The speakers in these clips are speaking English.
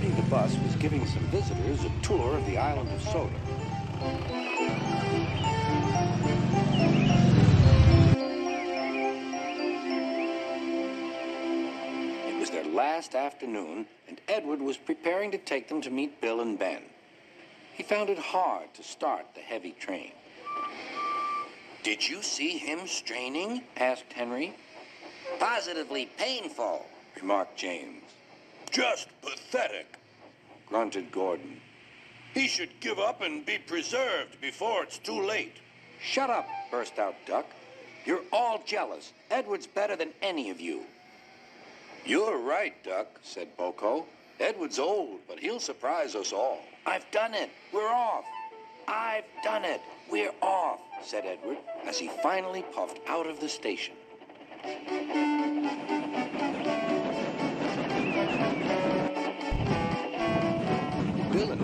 The bus was giving some visitors a tour of the island of Sodor. It was their last afternoon, and Edward was preparing to take them to meet Bill and Ben. He found it hard to start the heavy train. Did you see him straining? asked Henry. Positively painful, remarked James. Just pathetic. Grunted Gordon. He should give up and be preserved before it's too late. Shut up, burst out Duck. You're all jealous. Edward's better than any of you. You're right, Duck, said Boko. Edward's old, but he'll surprise us all. I've done it. We're off. I've done it. We're off, said Edward as he finally puffed out of the station.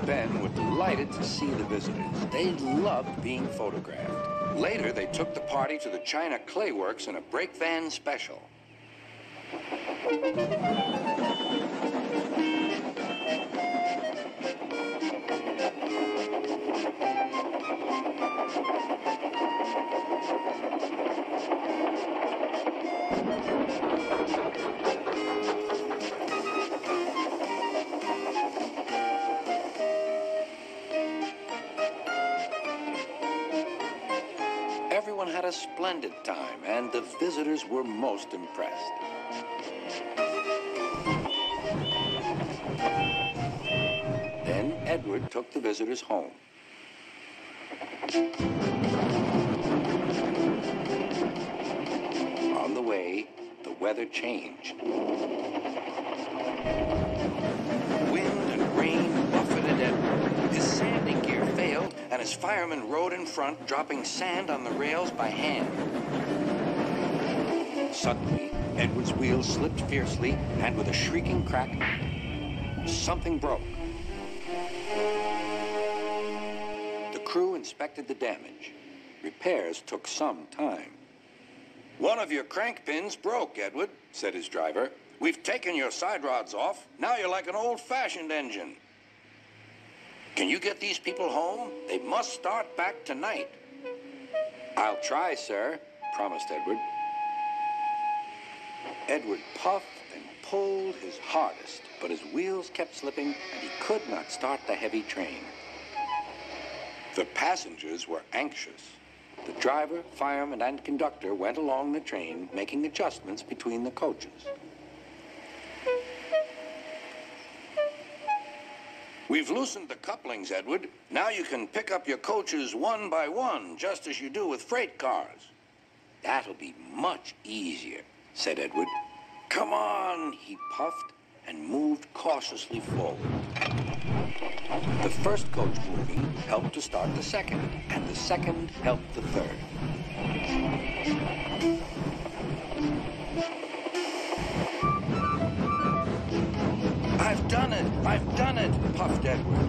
Ben were delighted to see the visitors. They loved being photographed. Later, they took the party to the China Clay Works in a break van special. Had a splendid time, and the visitors were most impressed. Then Edward took the visitors home. On the way, the weather changed. Wind and rain and his fireman rode in front, dropping sand on the rails by hand. Suddenly, Edward's wheels slipped fiercely, and with a shrieking crack, something broke. The crew inspected the damage. Repairs took some time. One of your crank pins broke, Edward, said his driver. We've taken your side rods off. Now you're like an old-fashioned engine. Can you get these people home? They must start back tonight. I'll try, sir, promised Edward. Edward puffed and pulled his hardest, but his wheels kept slipping and he could not start the heavy train. The passengers were anxious. The driver, fireman, and conductor went along the train, making adjustments between the coaches. We've loosened the couplings, Edward. Now you can pick up your coaches one by one, just as you do with freight cars. That'll be much easier, said Edward. Come on, he puffed and moved cautiously forward. The first coach moving helped to start the second, and the second helped the third. I've done it! puffed Edward.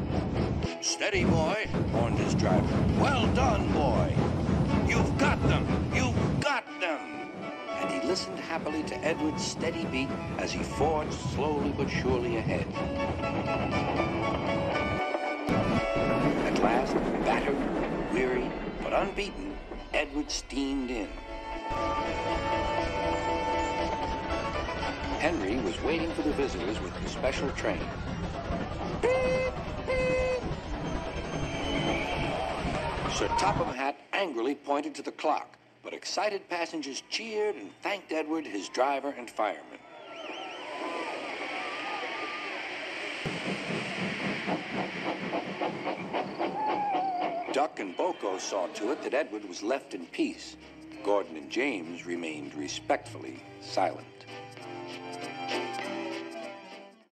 Steady, boy, warned his driver. Well done, boy. You've got them! You've got them! And he listened happily to Edward's steady beat as he forged slowly but surely ahead. At last, battered, weary, but unbeaten, Edward steamed in. Henry was waiting for the visitors with the special train. Sir Topham Hatt angrily pointed to the clock, but excited passengers cheered and thanked Edward, his driver, and fireman. Duck and Boko saw to it that Edward was left in peace. Gordon and James remained respectfully silent.